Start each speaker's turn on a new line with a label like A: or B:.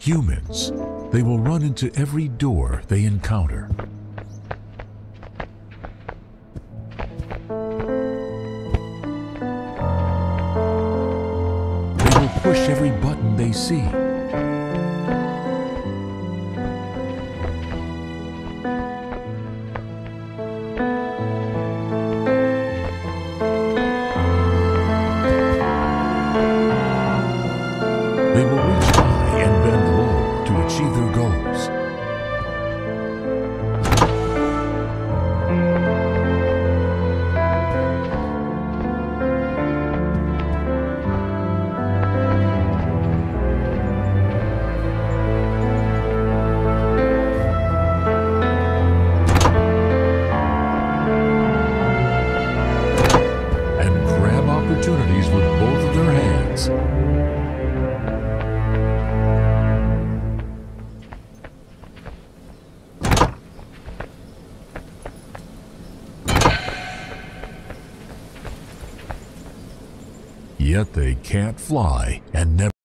A: Humans. They will run into every door they encounter. They will push every button they see. They will reach high and bend low to achieve their goals. Yet they can't fly and never